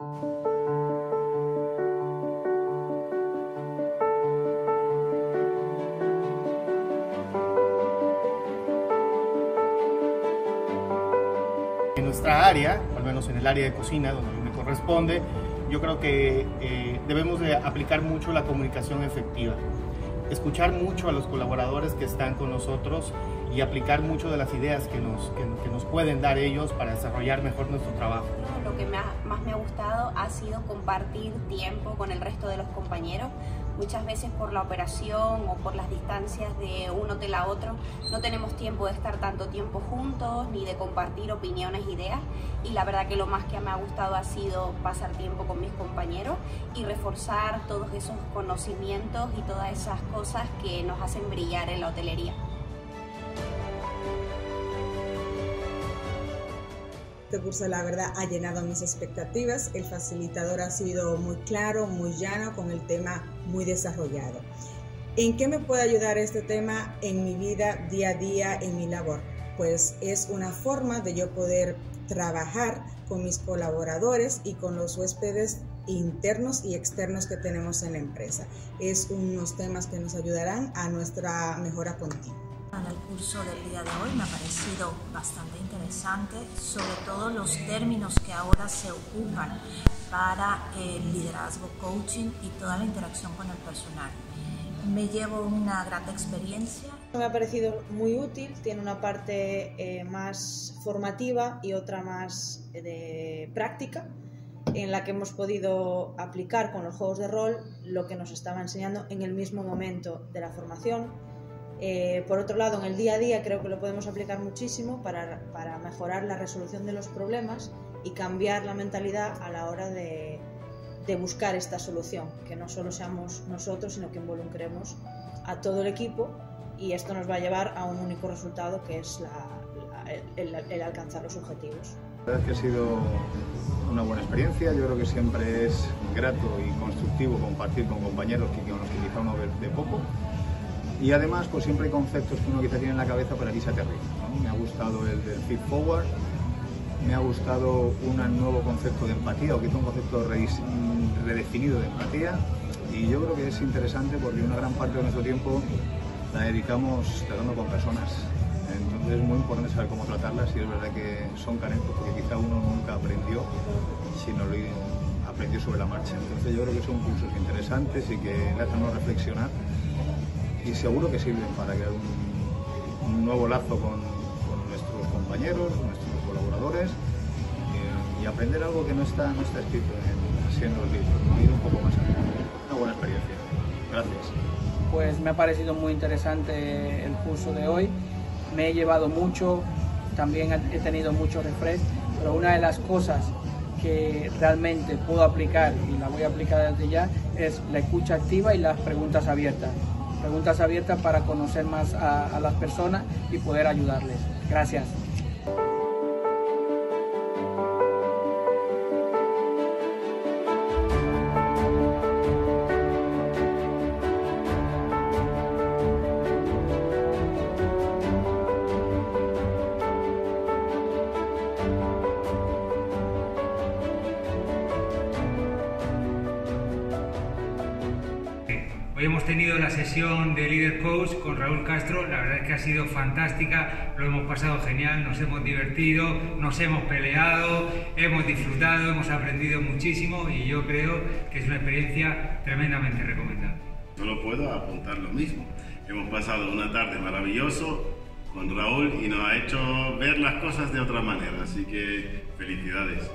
En nuestra área, al menos en el área de cocina, donde me corresponde, yo creo que eh, debemos de aplicar mucho la comunicación efectiva. Escuchar mucho a los colaboradores que están con nosotros y aplicar mucho de las ideas que nos, que, nos pueden dar ellos para desarrollar mejor nuestro trabajo. Lo que más me ha gustado ha sido compartir tiempo con el resto de los compañeros. Muchas veces por la operación o por las distancias de un hotel a otro no tenemos tiempo de estar tanto tiempo juntos ni de compartir opiniones, ideas y la verdad que lo más que me ha gustado ha sido pasar tiempo con mis compañeros y reforzar todos esos conocimientos y todas esas cosas que nos hacen brillar en la hotelería. Este curso la verdad ha llenado mis expectativas. El facilitador ha sido muy claro, muy llano, con el tema muy desarrollado. ¿En qué me puede ayudar este tema en mi vida día a día, en mi labor? Pues es una forma de yo poder trabajar con mis colaboradores y con los huéspedes internos y externos que tenemos en la empresa. Es unos temas que nos ayudarán a nuestra mejora continua. En el curso del día de hoy me ha parecido bastante interesante, sobre todo los términos que ahora se ocupan para el liderazgo, coaching y toda la interacción con el personal. Me llevo una gran experiencia. Me ha parecido muy útil, tiene una parte eh, más formativa y otra más eh, de práctica en la que hemos podido aplicar con los juegos de rol lo que nos estaba enseñando en el mismo momento de la formación eh, por otro lado, en el día a día creo que lo podemos aplicar muchísimo para, para, mejorar la resolución de los problemas y cambiar la mentalidad a la hora de, de, buscar esta solución, que no solo seamos nosotros, sino que involucremos a todo el equipo y esto nos va a llevar a un único resultado que es la, la, el, el, alcanzar los objetivos. La verdad es que ha sido una buena experiencia, yo creo que siempre es grato y constructivo compartir con compañeros que, con los que quizá uno ve de poco y además, pues siempre hay conceptos que uno quizá tiene en la cabeza, pero aquí se aterriza. ¿no? Me ha gustado el del feed forward, me ha gustado un nuevo concepto de empatía, o quizá un concepto redefinido de empatía. Y yo creo que es interesante porque una gran parte de nuestro tiempo la dedicamos tratando con personas. Entonces es muy importante saber cómo tratarlas y es verdad que son carentes porque quizá uno nunca aprendió, sino lo aprendió sobre la marcha. Entonces yo creo que son cursos interesantes y que le hacen reflexionar y seguro que sirven para crear un, nuevo lazo con, nuestros compañeros, nuestros colaboradores y, y, aprender algo que no está, no está escrito en, así en los un poco más allá. Una buena experiencia. Gracias. Pues me ha parecido muy interesante el curso de hoy. Me he llevado mucho, también he tenido mucho refresh, pero una de las cosas que realmente puedo aplicar y la voy a aplicar desde ya es la escucha activa y las preguntas abiertas preguntas abiertas para conocer más a, las personas y poder ayudarles. Gracias. Hemos tenido la sesión de Leader Coach con Raúl Castro, la verdad es que ha sido fantástica, lo hemos pasado genial, nos hemos divertido, nos hemos peleado, hemos disfrutado, hemos aprendido muchísimo y yo creo que es una experiencia tremendamente recomendable. Solo puedo apuntar lo mismo. Hemos pasado una tarde maravilloso con Raúl y nos ha hecho ver las cosas de otra manera, así que felicidades.